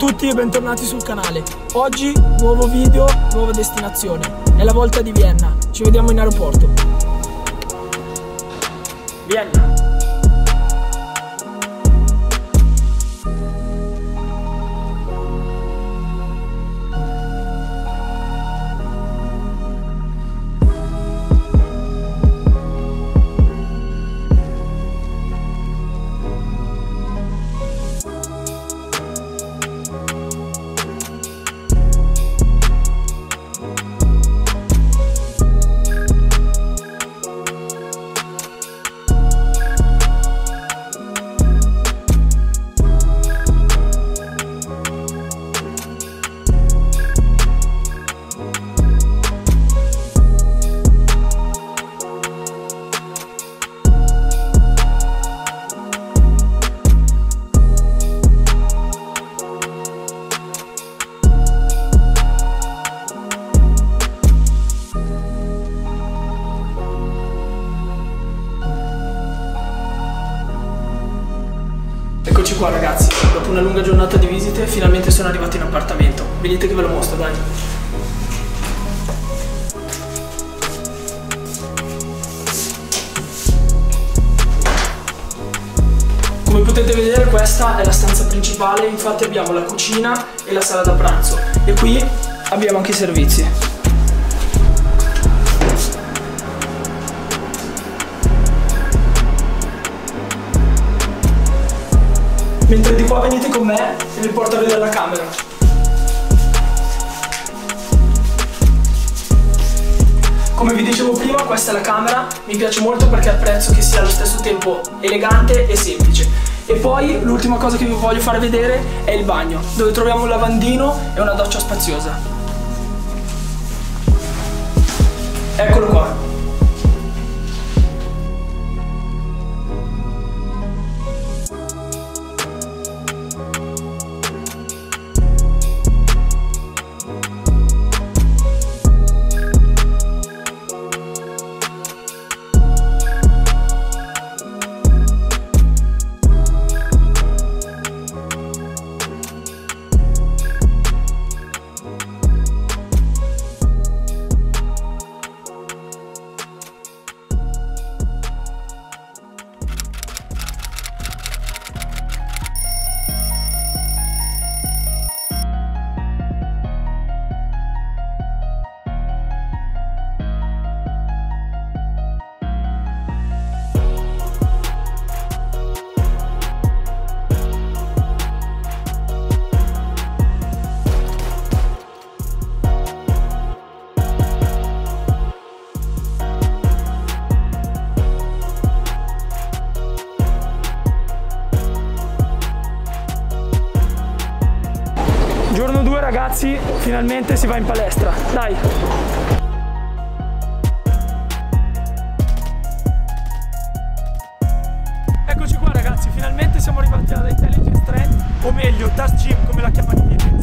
tutti e bentornati sul canale. Oggi nuovo video, nuova destinazione. È la volta di Vienna. Ci vediamo in aeroporto. Vienna. Qua ragazzi, dopo una lunga giornata di visite finalmente sono arrivato in appartamento. Venite che ve lo mostro, dai. Come potete vedere questa è la stanza principale, infatti abbiamo la cucina e la sala da pranzo e qui abbiamo anche i servizi. Mentre di qua venite con me e vi porto a vedere la camera. Come vi dicevo prima, questa è la camera, mi piace molto perché apprezzo che sia allo stesso tempo elegante e semplice. E poi l'ultima cosa che vi voglio fare vedere è il bagno, dove troviamo un lavandino e una doccia spaziosa. Eccolo qua. Ragazzi, finalmente si va in palestra. Dai! Eccoci qua ragazzi, finalmente siamo arrivati alla Intelligence Trend, o meglio, Das Gym come la chiamano in inglese.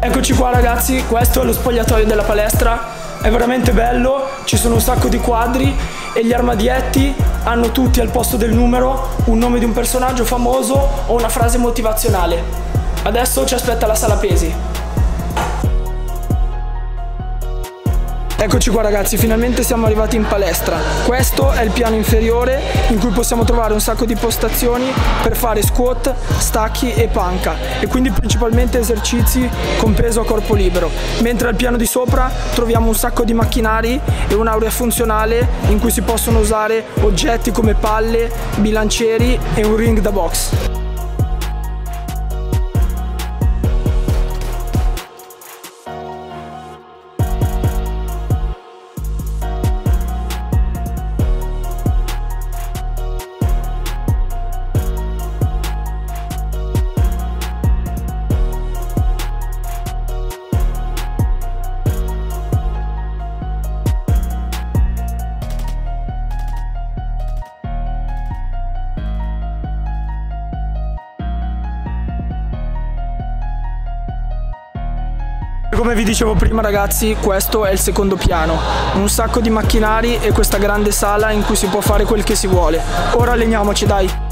Eccoci qua ragazzi, questo è lo spogliatoio della palestra, è veramente bello, ci sono un sacco di quadri e gli armadietti hanno tutti al posto del numero un nome di un personaggio famoso o una frase motivazionale. Adesso ci aspetta la sala pesi. Eccoci qua ragazzi, finalmente siamo arrivati in palestra. Questo è il piano inferiore in cui possiamo trovare un sacco di postazioni per fare squat, stacchi e panca e quindi principalmente esercizi con peso a corpo libero. Mentre al piano di sopra troviamo un sacco di macchinari e un'aurea funzionale in cui si possono usare oggetti come palle, bilancieri e un ring da box. Come vi dicevo prima ragazzi, questo è il secondo piano, un sacco di macchinari e questa grande sala in cui si può fare quel che si vuole. Ora alleniamoci dai!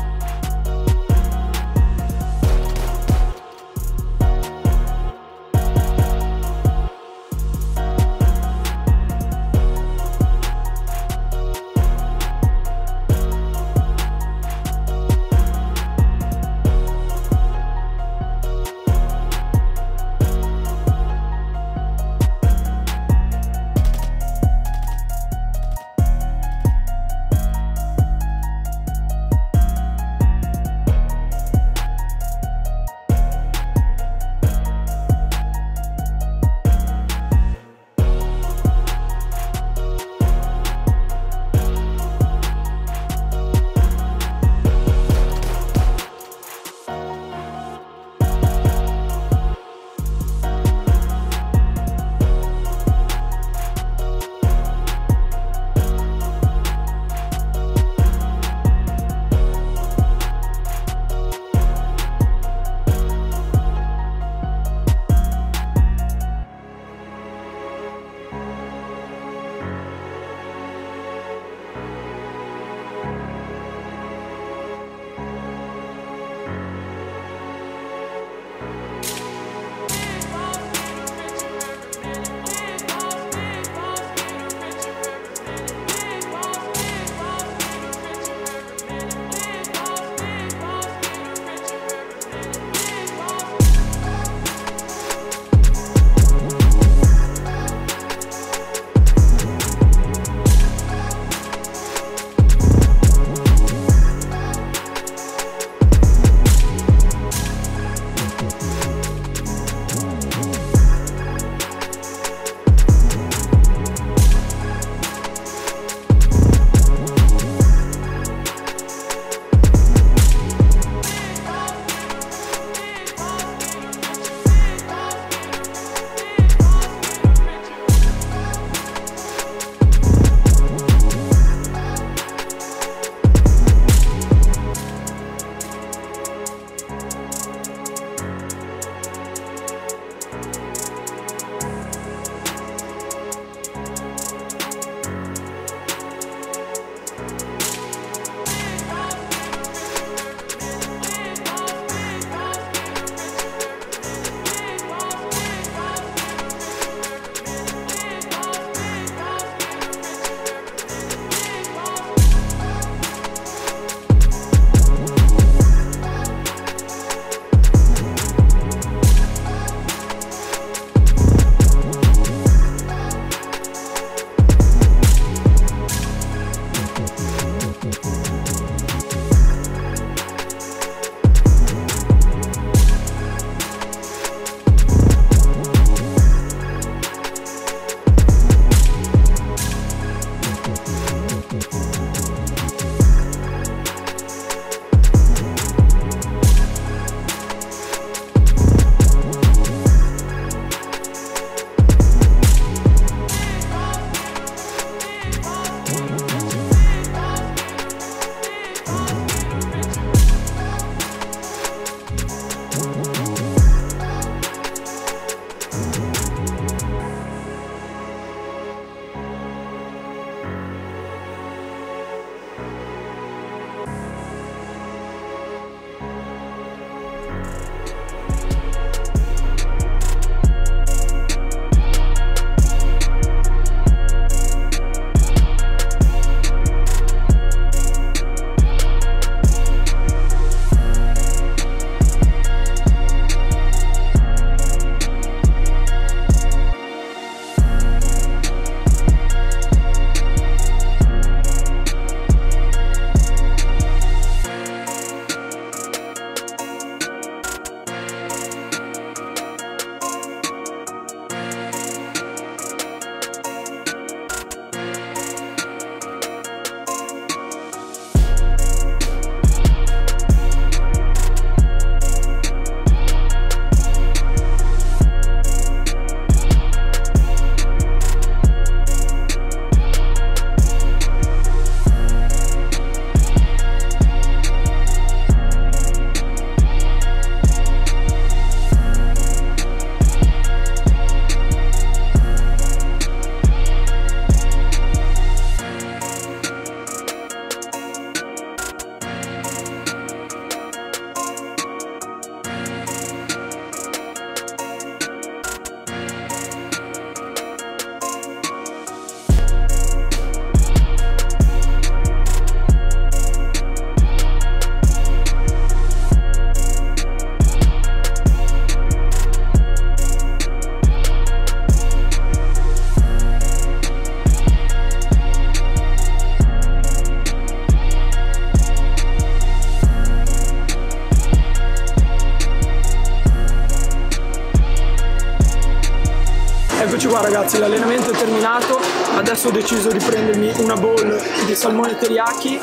Ragazzi, l'allenamento è terminato, adesso ho deciso di prendermi una bowl di salmone teriyaki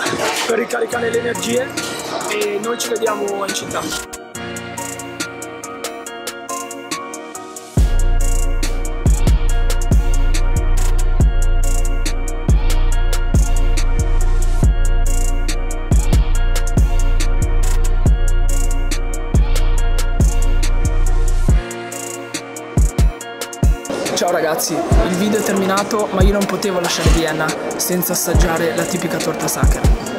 per ricaricare le energie e noi ci vediamo in città. Ragazzi, il video è terminato ma io non potevo lasciare Vienna senza assaggiare la tipica torta Sacher.